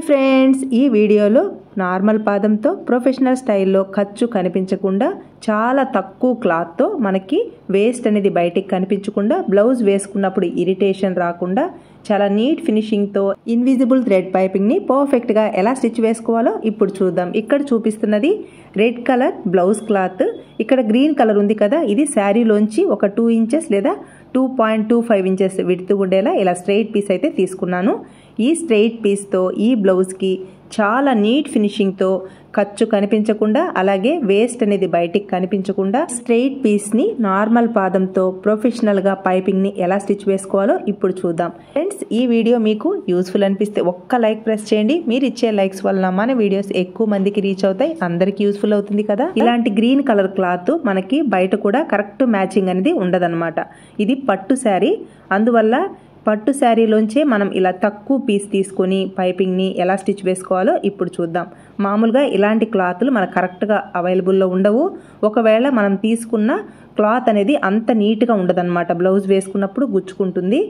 Hi friends. ఈ వీడియోలో normal పాదంతో professional స్టైల్లో ఖర్చు కనిపించకుండా చాలా తక్కువ క్లాత్తో మనకి వేస్ట్ అనేది బయటికి కనిపించకుండా బ్లౌజ్ వేసుకున్నప్పుడు ఇరిటేషన్ రాకుండా చాలా నీట్ ఫినిషింగ్తో ఇన్విజిబుల్ థ్రెడ్ పైపింగ్ని పర్ఫెక్ట్గా ఎలా స్టిచ్ వేసుకోవాలో ఇప్పుడు చూద్దాం. ఇక్కడ చూపిస్తున్నది రెడ్ కలర్ బ్లౌజ్ క్లాత్. ఇక్కడ గ్రీన్ కలర్ ఉంది కదా ఇది శారీలోంచి ఒక టూ ఇంచెస్ లేదా two point two five inches విడుతూ ఉండేలా ఇలా స్ట్రెయిట్ పీస్ అయితే తీసుకున్నాను. ఈ స్ట్రెయిట్ పీస్తో ఈ బ్లౌజ్కి చాలా నీట్ ఫినిషింగ్తో ఖర్చు కనిపించకుండా అలాగే వేస్ట్ అనేది బయటికి కనిపించకుండా స్ట్రెయిట్ పీస్ని నార్మల్ పాదంతో ప్రొఫెషనల్గా పైపింగ్ని ఎలా స్టిచ్ వేసుకోవాలో ఇప్పుడు చూద్దాం. ఫ్రెండ్స్ ఈ వీడియో మీకు యూస్ఫుల్ అనిపిస్తే ఒక్క లైక్ ప్రెస్ చేయండి. మీరు ఇచ్చే లైక్స్ వలన మన వీడియోస్ ఎక్కువ మందికి రీచ్ అవుతాయి. అందరికి యూస్ఫుల్ అవుతుంది కదా? ఇలాంటి గ్రీన్ కలర్ క్లాత్ మనకి బయట కూడా కరెక్ట్ మ్యాచింగ్ అనేది ఉండదన్నమాట. ఇది పట్టు శారీ. అందువల్ల పట్టు శారీలోంచే మనం ఇలా తక్కువ పీస్ తీసుకొని పైపింగ్ని ఎలా స్టిచ్ వేసుకోవాలో ఇప్పుడు చూద్దాం. మామూలుగా ఇలాంటి క్లాత్లు మనకు కరెక్ట్గా అవైలబుల్లో ఉండవు. ఒకవేళ మనం తీసుకున్న క్లాత్ అనేది అంత నీట్గా ఉండదన్నమాట. బ్లౌజ్ వేసుకున్నప్పుడు గుచ్చుకుంటుంది.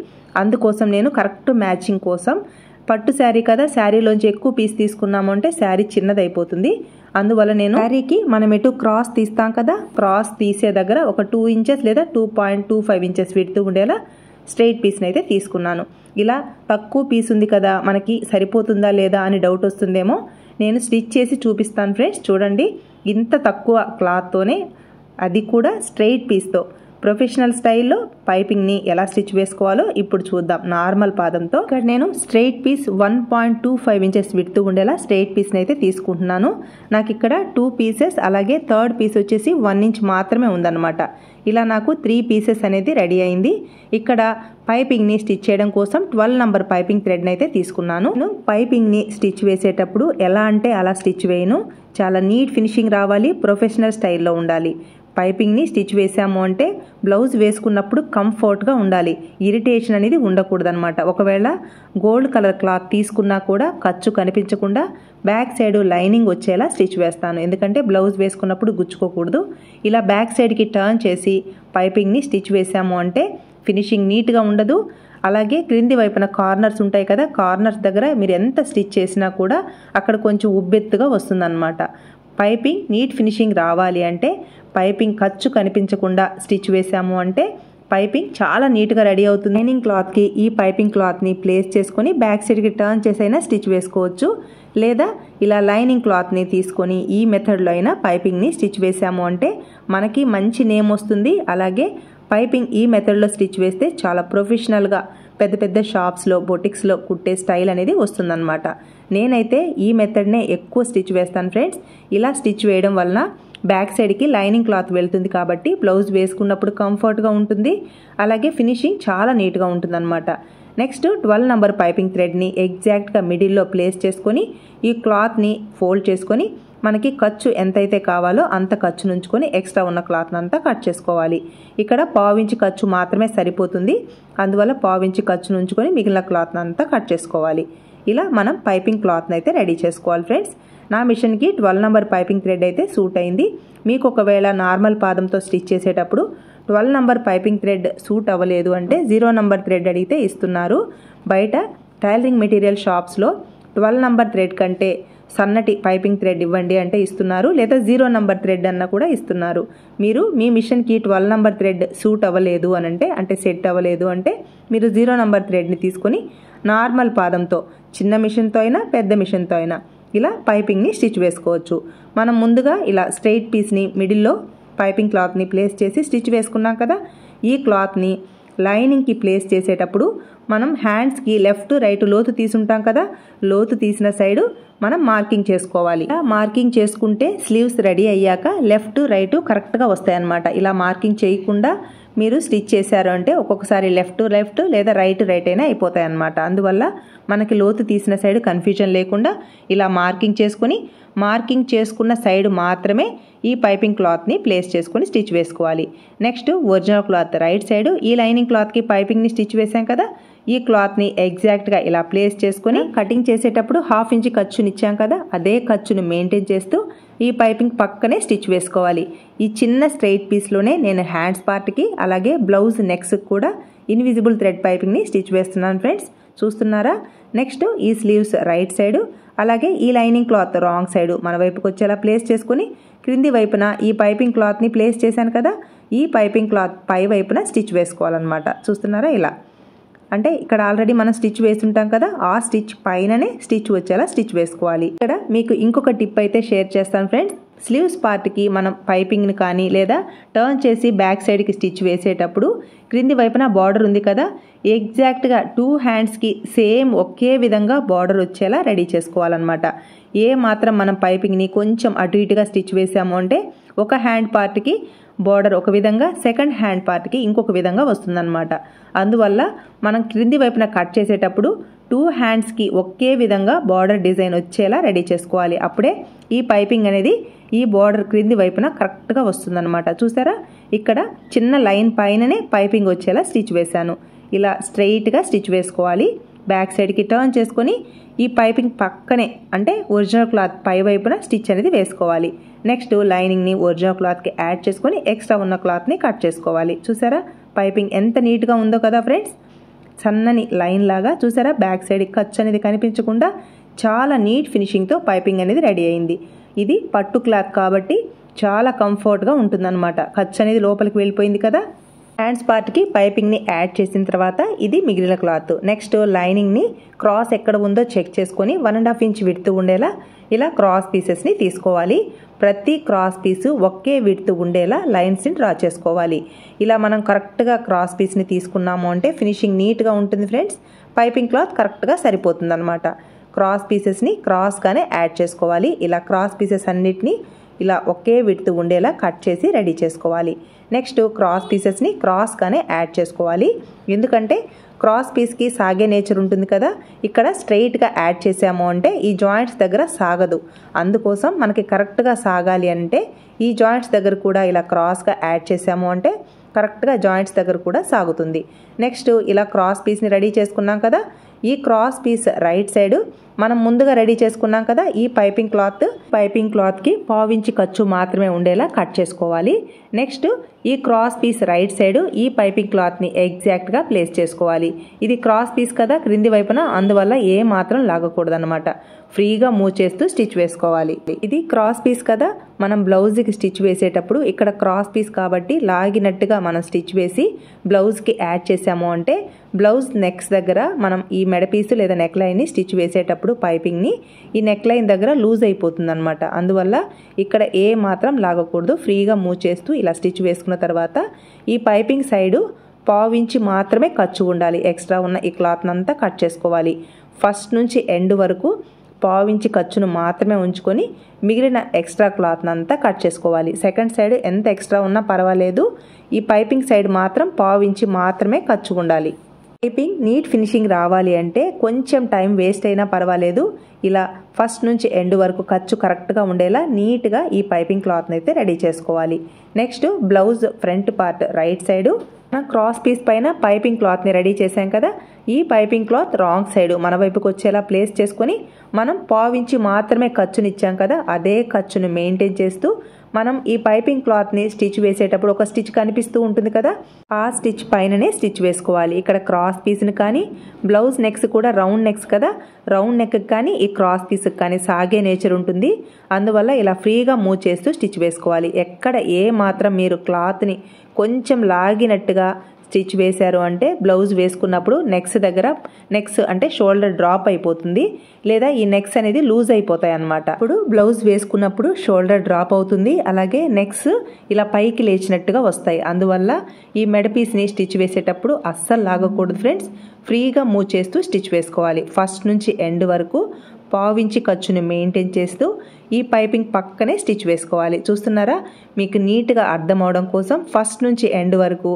అందుకోసం నేను కరెక్ట్ మ్యాచింగ్ కోసం పట్టు శారీ కదా శారీలోంచి ఎక్కువ పీస్ తీసుకున్నాము అంటే శారీ చిన్నది అయిపోతుంది అందువల్ల నేను శారీకి మనం ఎటు క్రాస్ తీస్తాం కదా క్రాస్ తీసే దగ్గర ఒక టూ ఇంచెస్ లేదా two point two five inches విడుతూ ఉండేలా స్ట్రెయిట్ పీస్ని అయితే తీసుకున్నాను. ఇలా తక్కువ పీస్ ఉంది కదా మనకి సరిపోతుందా లేదా అని డౌట్ వస్తుందేమో నేను స్టిచ్ చేసి చూపిస్తాను ఫ్రెండ్స్. చూడండి ఇంత తక్కువ క్లాత్తోనే అది కూడా స్ట్రెయిట్ పీస్తో. ప్రొఫెషనల్ స్టైల్లో పైపింగ్ని ఎలా స్టిచ్ వేసుకోవాలో ఇప్పుడు చూద్దాం. నార్మల్ పాదంతో ఇక్కడ నేను straight piece one point two five inches విడుతూ ఉండేలా స్ట్రైట్ పీస్ని అయితే తీసుకుంటున్నాను. నాకు ఇక్కడ టూ పీసెస్ అలాగే థర్డ్ పీస్ వచ్చేసి వన్ ఇంచ్ మాత్రమే ఉందన్నమాట. ఇలా నాకు త్రీ పీసెస్ అనేది రెడీ అయింది. ఇక్కడ పైపింగ్ని స్టిచ్ చేయడం కోసం ట్వెల్వ్ నంబర్ పైపింగ్ థ్రెడ్ని అయితే తీసుకున్నాను. నేను పైపింగ్ని స్టిచ్ వేసేటప్పుడు ఎలా అంటే అలా స్టిచ్ వేయను. చాలా నీట్ ఫినిషింగ్ రావాలి ప్రొఫెషనల్ స్టైల్లో ఉండాలి. పైపింగ్ని స్టిచ్ వేసాము అంటే బ్లౌజ్ వేసుకున్నప్పుడు కంఫర్ట్గా ఉండాలి. ఇరిటేషన్ అనేది ఉండకూడదనమాట ఒకవేళ గోల్డ్ కలర్ క్లాత్ తీసుకున్నా కూడా ఖర్చు కనిపించకుండా బ్యాక్ సైడ్ లైనింగ్ వచ్చేలా స్టిచ్ వేస్తాను. ఎందుకంటే బ్లౌజ్ వేసుకున్నప్పుడు గుచ్చుకోకూడదు. ఇలా బ్యాక్ సైడ్కి టర్న్ చేసి పైపింగ్ని స్టిచ్ వేసాము అంటే ఫినిషింగ్ నీట్గా ఉండదు. అలాగే క్రింది వైపున కార్నర్స్ ఉంటాయి కదా కార్నర్స్ దగ్గర మీరు ఎంత స్టిచ్ చేసినా కూడా అక్కడ కొంచెం ఉబ్బెత్తుగా వస్తుందన్నమాట. పైపింగ్ నీట్ ఫినిషింగ్ రావాలి అంటే పైపింగ్ ఖర్చు కనిపించకుండా స్టిచ్ వేసాము అంటే పైపింగ్ చాలా నీట్గా రెడీ అవుతుంది. లైనింగ్ క్లాత్కి ఈ పైపింగ్ క్లాత్ని ప్లేస్ చేసుకొని బ్యాక్ సైడ్కి టర్న్ చేసైనా స్టిచ్ వేసుకోవచ్చు. లేదా ఇలా లైనింగ్ క్లాత్ని తీసుకొని ఈ మెథడ్లో అయినా పైపింగ్ని స్టిచ్ వేసాము అంటే మనకి మంచి నేమ్ వస్తుంది. అలాగే పైపింగ్ ఈ మెథడ్లో స్టిచ్ వేస్తే చాలా ప్రొఫెషనల్గా పెద్ద పెద్ద షాప్స్లో బొటిక్స్లో కుట్టే స్టైల్ అనేది వస్తుందన్నమాట. నేనైతే ఈ మెథడ్నే ఎక్కువ స్టిచ్ వేస్తాను ఫ్రెండ్స్ ఇలా స్టిచ్ వేయడం వలన బ్యాక్ సైడ్కి లైనింగ్ క్లాత్ వెళ్తుంది కాబట్టి బ్లౌజ్ వేసుకున్నప్పుడు కంఫర్ట్గా ఉంటుంది. అలాగే ఫినిషింగ్ చాలా నీట్గా ఉంటుందన్నమాట. నెక్స్ట్ ట్వెల్వ్ నెంబర్ పైపింగ్ థ్రెడ్ని ఎగ్జాక్ట్గా మిడిల్లో ప్లేస్ చేసుకొని ఈ క్లాత్ని ఫోల్డ్ చేసుకొని మనకి ఖర్చు ఎంతైతే కావాలో అంత ఖర్చు నుంచుకొని ఎక్స్ట్రా ఉన్న క్లాత్ని అంతా కట్ చేసుకోవాలి. ఇక్కడ పావించి ఖర్చు మాత్రమే సరిపోతుంది. అందువల్ల పావించి ఖర్చు నుంచుకొని మిగిలిన క్లాత్ని అంతా కట్ చేసుకోవాలి. ఇలా మనం పైపింగ్ క్లాత్ని అయితే రెడీ చేసుకోవాలి ఫ్రెండ్స్. నా మిషన్కి ట్వెల్వ్ నెంబర్ పైపింగ్ థ్రెడ్ అయితే సూట్ అయింది. మీకు ఒకవేళ నార్మల్ పాదంతో స్టిచ్ చేసేటప్పుడు twelve number piping thread suit అవ్వలేదు అంటే జీరో నెంబర్ థ్రెడ్ అడిగితే ఇస్తున్నారు. బయట టైలరింగ్ మెటీరియల్ షాప్స్లో ట్వెల్వ్ నెంబర్ థ్రెడ్ కంటే సన్నటి పైపింగ్ థ్రెడ్ ఇవ్వండి అంటే ఇస్తున్నారు లేదా జీరో నంబర్ థ్రెడ్ అన్న కూడా ఇస్తున్నారు. మీరు మీ మిషన్కి ట్వెల్వ్ నంబర్ థ్రెడ్ సూట్ అవ్వలేదు అని అంటే అంటే సెట్ అవ్వలేదు అంటే మీరు జీరో నంబర్ థ్రెడ్ని తీసుకొని నార్మల్ పాదంతో చిన్న మిషన్తో అయినా పెద్ద మిషన్తో అయినా ఇలా పైపింగ్ని స్టిచ్ వేసుకోవచ్చు. మనం ముందుగా ఇలా స్ట్రైట్ పీస్ని మిడిల్లో పైపింగ్ క్లాత్ని ప్లేస్ చేసి స్టిచ్ వేసుకున్నాం కదా ఈ క్లాత్ని లైనింగ్కి ప్లేస్ చేసేటప్పుడు మనం హ్యాండ్స్కి లెఫ్ట్ రైట్ లోతు తీసుంటాం కదా? లోతు తీసిన సైడు మనం మార్కింగ్ చేసుకోవాలి. మార్కింగ్ చేసుకుంటే స్లీవ్స్ రెడీ అయ్యాక లెఫ్ట్ రైట్ కరెక్ట్గా వస్తాయన్నమాట. ఇలా మార్కింగ్ చేయకుండా మీరు స్టిచ్ చేశారు అంటే ఒక్కొక్కసారి లెఫ్ట్ లెఫ్ట్ లేదా రైట్ రైట్ అయినా అయిపోతాయి అన్నమాట అందువల్ల మనకి లోతు తీసిన సైడ్ కన్ఫ్యూజన్ లేకుండా ఇలా మార్కింగ్ చేసుకొని మార్కింగ్ చేసుకున్న సైడ్ మాత్రమే ఈ పైపింగ్ క్లాత్ని ప్లేస్ చేసుకొని స్టిచ్ వేసుకోవాలి. Next original cloth right side ఈ లైనింగ్ క్లాత్కి పైపింగ్ని స్టిచ్ వేసాం కదా? ఈ క్లాత్ని ఎగ్జాక్ట్గా ఇలా ప్లేస్ చేసుకొని కటింగ్ చేసేటప్పుడు హాఫ్ ఇంచ్ ఖర్చునిచ్చాం కదా అదే ఖర్చును మెయింటైన్ చేస్తూ ఈ పైపింగ్ పక్కనే స్టిచ్ వేసుకోవాలి. ఈ చిన్న స్ట్రైట్ పీస్లోనే నేను హ్యాండ్స్ పార్ట్కి అలాగే బ్లౌజ్ నెక్స్కి కూడా ఇన్విజిబుల్ థ్రెడ్ పైపింగ్ని స్టిచ్ వేస్తున్నాను ఫ్రెండ్స్. చూస్తున్నారా? నెక్స్ట్ ఈ స్లీవ్స్ రైట్ సైడ్ అలాగే ఈ లైనింగ్ క్లాత్ రాంగ్ సైడు. మన వైపుకి వచ్చేలా ప్లేస్ చేసుకుని క్రింది వైపున ఈ పైపింగ్ క్లాత్ని ప్లేస్ చేశాను కదా ఈ పైపింగ్ క్లాత్ పై వైపున స్టిచ్ వేసుకోవాలన్నమాట. చూస్తున్నారా ఇలా? అంటే ఇక్కడ ఆల్రెడీ మనం స్టిచ్ వేస్తుంటాం కదా ఆ స్టిచ్ పైననే స్టిచ్ వచ్చేలా స్టిచ్ వేసుకోవాలి. ఇక్కడ మీకు ఇంకొక టిప్ అయితే షేర్ చేస్తాను ఫ్రెండ్స్ స్లీవ్స్ పార్ట్కి మనం పైపింగ్ని కానీ లేదా టర్న్ చేసి బ్యాక్ సైడ్కి స్టిచ్ వేసేటప్పుడు క్రింది వైపున బార్డర్ ఉంది కదా ఎగ్జాక్ట్గా టూ హ్యాండ్స్కి సేమ్ ఒకే విధంగా బార్డర్ వచ్చేలా రెడీ చేసుకోవాలన్నమాట. ఏ మాత్రం మనం పైపింగ్ని కొంచెం అటు ఇటుగా స్టిచ్ వేసాము అంటే ఒక హ్యాండ్ పార్ట్కి బోర్డర్ ఒక విధంగా సెకండ్ హ్యాండ్ పార్ట్కి ఇంకొక విధంగా వస్తుందన్నమాట. అందువల్ల మనం క్రింది వైపున కట్ చేసేటప్పుడు టూ హ్యాండ్స్కి ఒకే విధంగా బార్డర్ డిజైన్ వచ్చేలా రెడీ చేసుకోవాలి. అప్పుడే ఈ పైపింగ్ అనేది ఈ బార్డర్ క్రింది వైపున కరెక్ట్గా వస్తుందన్నమాట. చూసారా? ఇక్కడ చిన్న లైన్ పైననే పైపింగ్ వచ్చేలా స్టిచ్ వేశాను. ఇలా స్ట్రైట్గా స్టిచ్ వేసుకోవాలి. బ్యాక్ సైడ్కి టర్న్ చేసుకొని ఈ పైపింగ్ పక్కనే అంటే ఒరిజినల్ క్లాత్ పై వైపున స్టిచ్ అనేది వేసుకోవాలి. నెక్స్ట్ లైనింగ్ని ఒరిజినల్ క్లాత్కి యాడ్ చేసుకొని ఎక్స్ట్రా ఉన్న క్లాత్ని కట్ చేసుకోవాలి. చూసారా? పైపింగ్ ఎంత నీట్గా ఉందో కదా ఫ్రెండ్స్? సన్నని లైన్ లాగా చూసారా? బ్యాక్ సైడ్ ఖర్చు అనేది కనిపించకుండా చాలా నీట్ ఫినిషింగ్తో పైపింగ్ అనేది రెడీ అయింది. ఇది పట్టు క్లాత్ కాబట్టి చాలా కంఫర్ట్గా ఉంటుందన్నమాట. ఖర్చు అనేది లోపలికి వెళ్ళిపోయింది కదా? హ్యాండ్స్ పార్ట్కి పైపింగ్ని యాడ్ చేసిన తర్వాత ఇది మిగిలిన క్లాత్. నెక్స్ట్ లైనింగ్ని క్రాస్ ఎక్కడ ఉందో చెక్ చేసుకొని వన్ అండ్ హాఫ్ ఇంచ్ విడుతూ ఉండేలా ఇలా క్రాస్ పీసెస్ని తీసుకోవాలి. ప్రతి క్రాస్ పీసు ఒకే విడుతూ ఉండేలా లైన్స్ని డ్రా చేసుకోవాలి. ఇలా మనం కరెక్ట్గా క్రాస్ పీస్ని తీసుకున్నాము అంటే ఫినిషింగ్ నీట్గా ఉంటుంది ఫ్రెండ్స్. పైపింగ్ క్లాత్ కరెక్ట్గా సరిపోతుంది అనమాట క్రాస్ పీసెస్ని క్రాస్గానే యాడ్ చేసుకోవాలి. ఇలా క్రాస్ పీసెస్ అన్నిటినీ ఇలా ఒకే విడుతూ ఉండేలా కట్ చేసి రెడీ చేసుకోవాలి. నెక్స్ట్ క్రాస్ పీసెస్ని క్రాస్గానే యాడ్ చేసుకోవాలి. ఎందుకంటే క్రాస్ పీస్కి సాగే నేచర్ ఉంటుంది కదా ఇక్కడ స్ట్రైట్గా యాడ్ చేసాము అంటే ఈ జాయింట్స్ దగ్గర సాగదు. అందుకోసం మనకి కరెక్ట్గా సాగాలి అంటే ఈ జాయింట్స్ దగ్గర కూడా ఇలా క్రాస్గా యాడ్ చేసాము అంటే కరెక్ట్గా జాయింట్స్ దగ్గర కూడా సాగుతుంది. నెక్స్ట్ ఇలా క్రాస్ పీస్ని రెడీ చేసుకున్నాం కదా ఈ క్రాస్ పీస్ రైట్ సైడ్ మనం ముందుగా రెడీ చేసుకున్నాం కదా ఈ పైపింగ్ క్లాత్. పైపింగ్ క్లాత్కి పావించి ఖర్చు మాత్రమే ఉండేలా కట్ చేసుకోవాలి. నెక్స్ట్ ఈ క్రాస్ పీస్ రైట్ సైడ్ ఈ పైపింగ్ క్లాత్ని ఎగ్జాక్ట్గా ప్లేస్ చేసుకోవాలి. ఇది క్రాస్ పీస్ కదా క్రింది వైపున అందువల్ల ఏ మాత్రం లాగకూడదన్నమాట. ఫ్రీగా మూవ్ చేస్తూ స్టిచ్ వేసుకోవాలి. ఇది క్రాస్ పీస్ కదా మనం బ్లౌజ్కి స్టిచ్ వేసేటప్పుడు ఇక్కడ క్రాస్ పీస్ కాబట్టి లాగినట్టుగా మనం స్టిచ్ వేసి బ్లౌజ్కి యాడ్ చేసాము అంటే బ్లౌజ్ నెక్స్ దగ్గర మనం ఈ మెడ పీసు లేదా నెక్ లైన్ని స్టిచ్ వేసేటప్పుడు పైపింగ్ని ఈ నెక్ లైన్ దగ్గర లూజ్ అయిపోతుంది అనమాట అందువల్ల ఇక్కడ ఏ మాత్రం లాగకూడదు. ఫ్రీగా మూవ్ చేస్తూ ఇలా స్టిచ్ వేసుకున్న తర్వాత ఈ పైపింగ్ సైడు పావించి మాత్రమే ఖర్చు ఉండాలి. ఎక్స్ట్రా ఉన్న ఈ క్లాత్నంతా కట్ చేసుకోవాలి. ఫస్ట్ నుంచి ఎండ్ వరకు పావించి ఖర్చును మాత్రమే ఉంచుకొని మిగిలిన ఎక్స్ట్రా క్లాత్ని అంతా కట్ చేసుకోవాలి. సెకండ్ సైడ్ ఎంత ఎక్స్ట్రా ఉన్నా పర్వాలేదు. ఈ పైపింగ్ సైడ్ మాత్రం పావించి మాత్రమే ఖర్చు ఉండాలి. పైపింగ్ నీట్ ఫినిషింగ్ రావాలి అంటే కొంచెం టైం వేస్ట్ అయినా పర్వాలేదు. ఇలా ఫస్ట్ నుంచి ఎండ్ వరకు ఖర్చు కరెక్ట్గా ఉండేలా నీట్గా ఈ పైపింగ్ క్లాత్ని అయితే రెడీ చేసుకోవాలి. Next blouse front part right side. Cross piece పైన పైపింగ్ క్లాత్ని రెడీ చేసాం కదా ఈ పైపింగ్ క్లాత్ రాంగ్ సైడ్. మన వైపుకి వచ్చేలా ప్లేస్ చేసుకొని మనం పావించి మాత్రమే ఖర్చునిచ్చాం కదా అదే ఖర్చును మెయింటైన్ చేస్తూ మనం ఈ పైపింగ్ క్లాత్ని స్టిచ్ వేసేటప్పుడు ఒక స్టిచ్ కనిపిస్తూ ఉంటుంది కదా? ఆ స్టిచ్ పైననే స్టిచ్ వేసుకోవాలి. ఇక్కడ క్రాస్ పీస్ని కానీ బ్లౌజ్ నెక్స్ కూడా రౌండ్ నెక్స్ కదా? రౌండ్ నెక్ కానీ ఈ క్రాస్ పీస్కి కానీ సాగే నేచర్ ఉంటుంది. అందువల్ల ఇలా ఫ్రీగా మూవ్ చేస్తూ స్టిచ్ వేసుకోవాలి. ఎక్కడ ఏ మాత్రం మీరు క్లాత్ని కొంచెం లాగినట్టుగా స్టిచ్ వేశారు అంటే బ్లౌజ్ వేసుకున్నప్పుడు నెక్స్ దగ్గర నెక్స్ అంటే షోల్డర్ డ్రాప్ అయిపోతుంది లేదా ఈ నెక్స్ అనేది లూజ్ అయిపోతాయి అనమాట ఇప్పుడు బ్లౌజ్ వేసుకున్నప్పుడు షోల్డర్ డ్రాప్ అవుతుంది అలాగే నెక్స్ ఇలా పైకి లేచినట్టుగా వస్తాయి. అందువల్ల ఈ మెడపీస్ని స్టిచ్ వేసేటప్పుడు అస్సలు లాగకూడదు ఫ్రెండ్స్. ఫ్రీగా మూవ్ చేస్తూ స్టిచ్ వేసుకోవాలి. ఫస్ట్ నుంచి ఎండ్ వరకు పావించి ఖర్చుని మెయింటైన్ చేస్తూ ఈ పైపింగ్ పక్కనే స్టిచ్ వేసుకోవాలి. చూస్తున్నారా? మీకు నీట్గా అర్థం అవడం కోసం ఫస్ట్ నుంచి ఎండ్ వరకు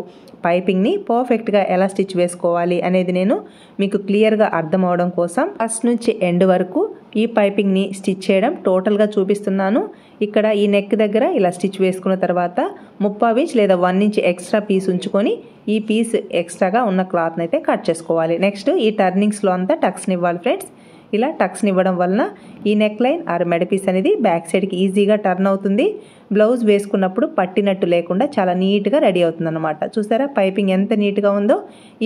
పైపింగ్ని పర్ఫెక్ట్గా ఎలా స్టిచ్ వేసుకోవాలి అనేది నేను మీకు క్లియర్గా అర్థం అవడం కోసం ఫస్ట్ నుంచి ఎండ్ వరకు ఈ పైపింగ్ని స్టిచ్ చేయడం టోటల్గా చూపిస్తున్నాను. ఇక్కడ ఈ నెక్ దగ్గర ఇలా స్టిచ్ వేసుకున్న తర్వాత ముప్పావు ఇంచ్ లేదా వన్ ఇంచ్ ఎక్స్ట్రా పీస్ ఉంచుకొని ఈ పీస్ ఎక్స్ట్రాగా ఉన్న క్లాత్ని అయితే కట్ చేసుకోవాలి. నెక్స్ట్ ఈ టర్నింగ్స్లో అంతా టక్స్ని ఇవ్వాలి ఫ్రెండ్స్. ఇలా టక్స్ని ఇవ్వడం వలన ఈ నెక్ లైన్ ఆర్ మెడపీస్ అనేది బ్యాక్ సైడ్కి ఈజీగా టర్న్ అవుతుంది. బ్లౌజ్ వేసుకున్నప్పుడు పట్టినట్టు లేకుండా చాలా నీట్గా రెడీ అవుతుంది అనమాట చూసారా? పైపింగ్ ఎంత నీట్గా ఉందో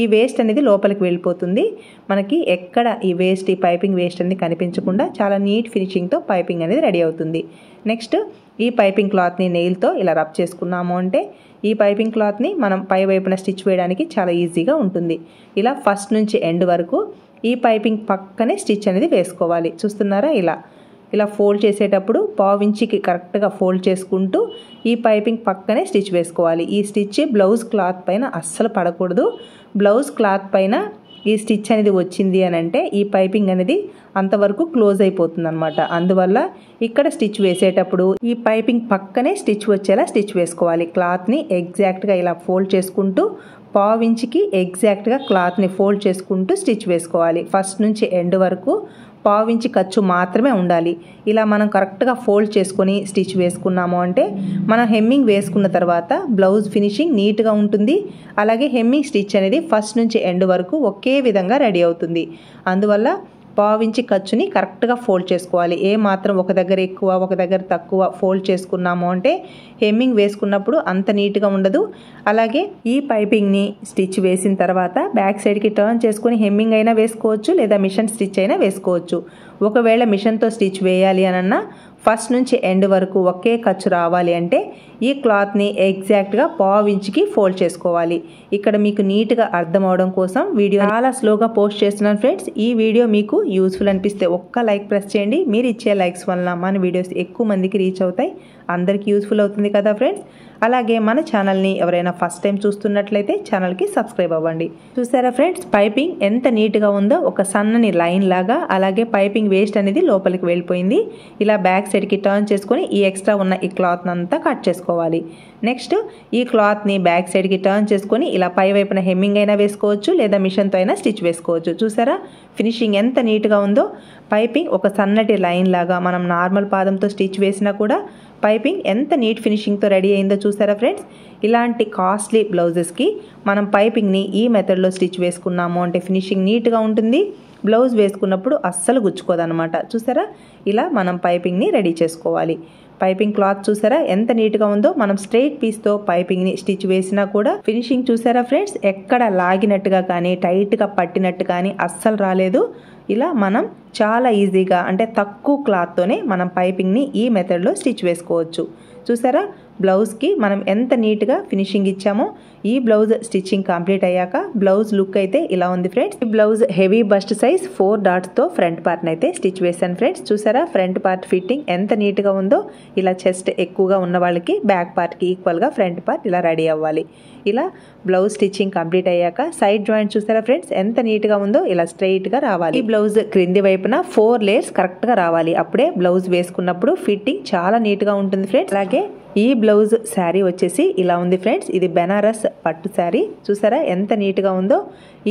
ఈ వేస్ట్ అనేది లోపలికి వెళ్ళిపోతుంది. మనకి ఎక్కడ ఈ వేస్ట్ ఈ పైపింగ్ వేస్ట్ అనేది కనిపించకుండా చాలా నీట్ ఫినిషింగ్తో పైపింగ్ అనేది రెడీ అవుతుంది. నెక్స్ట్ ఈ పైపింగ్ క్లాత్ని నెయిల్తో ఇలా రబ్ చేసుకున్నాము అంటే ఈ పైపింగ్ క్లాత్ని మనం పై వైపున స్టిచ్ వేయడానికి చాలా ఈజీగా ఉంటుంది. ఇలా ఫస్ట్ నుంచి ఎండ్ వరకు ఈ పైపింగ్ పక్కనే స్టిచ్ అనేది వేసుకోవాలి. చూస్తున్నారా ఇలా? ఇలా ఫోల్డ్ చేసేటప్పుడు పావించికి కరెక్ట్గా ఫోల్డ్ చేసుకుంటూ ఈ పైపింగ్ పక్కనే స్టిచ్ వేసుకోవాలి. ఈ స్టిచ్ బ్లౌజ్ క్లాత్ పైన అస్సలు పడకూడదు. బ్లౌజ్ క్లాత్ పైన ఈ స్టిచ్ అనేది వచ్చింది అని అంటే ఈ పైపింగ్ అనేది అంతవరకు క్లోజ్ అయిపోతుంది అనమాట అందువల్ల ఇక్కడ స్టిచ్ వేసేటప్పుడు ఈ పైపింగ్ పక్కనే స్టిచ్ వచ్చేలా స్టిచ్ వేసుకోవాలి. క్లాత్ని ఎగ్జాక్ట్గా ఇలా ఫోల్డ్ చేసుకుంటూ పావించికి ఎగ్జాక్ట్గా క్లాత్ని ఫోల్డ్ చేసుకుంటూ స్టిచ్ వేసుకోవాలి. ఫస్ట్ నుంచి ఎండ్ వరకు పావించి ఖర్చు మాత్రమే ఉండాలి. ఇలా మనం కరెక్ట్గా ఫోల్డ్ చేసుకొని స్టిచ్ వేసుకున్నాము అంటే మనం హెమ్మింగ్ వేసుకున్న తర్వాత బ్లౌజ్ ఫినిషింగ్ నీట్గా ఉంటుంది. అలాగే హెమ్మింగ్ స్టిచ్ అనేది ఫస్ట్ నుంచి ఎండ్ వరకు ఒకే విధంగా రెడీ అవుతుంది. అందువల్ల పావించి ఖర్చుని కరెక్ట్గా ఫోల్డ్ చేసుకోవాలి. ఏ మాత్రం ఒక దగ్గర ఎక్కువ ఒక దగ్గర తక్కువ ఫోల్డ్ చేసుకున్నాము అంటే హెమ్మింగ్ వేసుకున్నప్పుడు అంత నీట్గా ఉండదు. అలాగే ఈ పైపింగ్ని స్టిచ్ వేసిన తర్వాత బ్యాక్ సైడ్కి టర్న్ చేసుకుని హెమ్మింగ్ అయినా వేసుకోవచ్చు లేదా మిషన్ స్టిచ్ అయినా వేసుకోవచ్చు. ఒకవేళ మిషన్తో స్టిచ్ వేయాలి అనన్నా ఫస్ట్ నుంచి ఎండ్ వరకు ఒకే ఖర్చు రావాలి అంటే ఈ క్లాత్ని ఎగ్జాక్ట్గా పావు ఇంచుకి ఫోల్డ్ చేసుకోవాలి. ఇక్కడ మీకు నీట్గా అర్థం అవడం కోసం వీడియో చాలా స్లోగా పోస్ట్ చేస్తున్నాను ఫ్రెండ్స్. ఈ వీడియో మీకు యూస్ఫుల్ అనిపిస్తే ఒక్క లైక్ ప్రెస్ చేయండి. మీరు ఇచ్చే లైక్స్ వలన మన వీడియోస్ ఎక్కువ మందికి రీచ్ అవుతాయి. అందరికీ యూస్ఫుల్ అవుతుంది కదా ఫ్రెండ్స్? అలాగే మన ఛానల్ని ఎవరైనా ఫస్ట్ టైం చూస్తున్నట్లయితే ఛానల్కి సబ్స్క్రైబ్ అవ్వండి. చూసారా ఫ్రెండ్స్? పైపింగ్ ఎంత నీట్గా ఉందో ఒక సన్నని లైన్ లాగా అలాగే పైపింగ్ వేస్ట్ అనేది లోపలికి వెళ్ళిపోయింది. ఇలా బ్యాక్ సైడ్కి టర్న్ చేసుకొని ఈ ఎక్స్ట్రా ఉన్న ఈ క్లాత్ అంతా కట్ చేసుకోవాలి. నెక్స్ట్ ఈ క్లాత్ని బ్యాక్ సైడ్కి టర్న్ చేసుకొని ఇలా పై వైపున హెమ్మింగ్ అయినా వేసుకోవచ్చు లేదా మిషన్తో అయినా స్టిచ్ వేసుకోవచ్చు. చూసారా? ఫినిషింగ్ ఎంత నీట్గా ఉందో. పైపింగ్ ఒక సన్నటి లైన్ లాగా మనం నార్మల్ పాదంతో స్టిచ్ వేసినా కూడా పైపింగ్ ఎంత నీట్ ఫినిషింగ్తో రెడీ అయిందో చూసారా ఫ్రెండ్స్? ఇలాంటి కాస్ట్లీ బ్లౌజెస్కి మనం పైపింగ్ని ఈ మెథడ్లో స్టిచ్ వేసుకున్నాము అంటే ఫినిషింగ్ నీట్గా ఉంటుంది. బ్లౌజ్ వేసుకున్నప్పుడు అస్సలు గుచ్చుకోదనమాట చూసారా? ఇలా మనం పైపింగ్ని రెడీ చేసుకోవాలి. పైపింగ్ క్లాత్ చూసారా? ఎంత నీట్గా ఉందో. మనం స్ట్రైట్ పీస్తో పైపింగ్ని స్టిచ్ వేసినా కూడా ఫినిషింగ్ చూసారా ఫ్రెండ్స్? ఎక్కడ లాగినట్టుగా కానీ టైట్గా పట్టినట్టు కానీ అస్సలు రాలేదు. ఇలా మనం చాలా ఈజీగా అంటే తక్కువ క్లాత్తోనే మనం పైపింగ్ని ఈ మెథడ్లో స్టిచ్ వేసుకోవచ్చు. చూసారా? బ్లౌజ్కి మనం ఎంత నీట్గా ఫినిషింగ్ ఇచ్చామో ఈ బ్లౌజ్ స్టిచ్చింగ్ కంప్లీట్ అయ్యాక బ్లౌజ్ లుక్ అయితే ఇలా ఉంది ఫ్రెండ్స్. ఈ blouse heavy bust size four డాట్స్తో front పార్ట్ని అయితే స్టిచ్ వేశాను ఫ్రెండ్స్. చూసారా? ఫ్రంట్ పార్ట్ ఫిట్టింగ్ ఎంత నీట్గా ఉందో ఇలా చెస్ట్ ఎక్కువగా ఉన్న వాళ్ళకి బ్యాక్ పార్ట్కి ఈక్వల్గా ఫ్రంట్ పార్ట్ ఇలా రెడీ అవ్వాలి. ఇలా బ్లౌజ్ స్టిచ్చింగ్ కంప్లీట్ అయ్యాక సైడ్ జాయింట్ చూసారా ఫ్రెండ్స్? ఎంత నీట్గా ఉందో ఇలా స్ట్రైట్గా రావాలి. ఈ బ్లౌజ్ క్రింది వైపున ఫోర్ లేయర్స్ కరెక్ట్గా రావాలి. అప్పుడే బ్లౌజ్ వేసుకున్నప్పుడు ఫిట్టింగ్ చాలా నీట్గా ఉంటుంది ఫ్రెండ్స్. అలాగే ఈ బ్లౌజ్ శారీ వచ్చేసి ఇలా ఉంది ఫ్రెండ్స్. ఇది బెనారస్ పట్టు శారీ. చూసారా ఎంత నీట్గా ఉందో?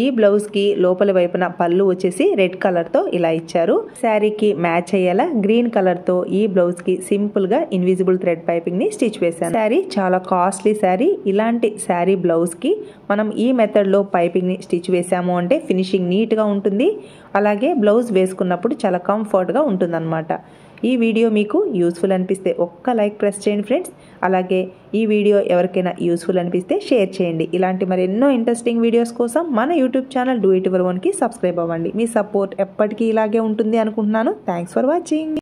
ఈ బ్లౌజ్కి లోపల వైపున పళ్ళు వచ్చేసి రెడ్ కలర్తో ఇలా ఇచ్చారు. శారీకి మ్యాచ్ అయ్యేలా గ్రీన్ కలర్తో ఈ బ్లౌజ్కి సింపుల్గా ఇన్విజిబుల్ థ్రెడ్ పైపింగ్ని స్టిచ్ వేశాను. శారీ చాలా కాస్ట్లీ శారీ. ఇలాంటి శారీ బ్లౌజ్కి మనం ఈ మెథడ్లో పైపింగ్ని స్టిచ్ వేసాము అంటే ఫినిషింగ్ నీట్గా ఉంటుంది. అలాగే బ్లౌజ్ వేసుకున్నప్పుడు చాలా కంఫర్ట్గా ఉంటుందన్నమాట. ఈ వీడియో మీకు యూస్ఫుల్ అనిపిస్తే ఒక్క లైక్ ప్రెస్ చేయండి ఫ్రెండ్స్ అలాగే ఈ వీడియో ఎవరికైనా యూస్ఫుల్ అనిపిస్తే షేర్ చేయండి. ఇలాంటి మరి ఎన్నో ఇంట్రెస్టింగ్ వీడియోస్ కోసం మన యూట్యూబ్ ఛానల్ డూ ఇట్ వన్కి సబ్స్క్రైబ్ అవ్వండి. మీ సపోర్ట్ ఎప్పటికీ ఇలాగే ఉంటుంది అనుకుంటున్నాను. Thanks for watching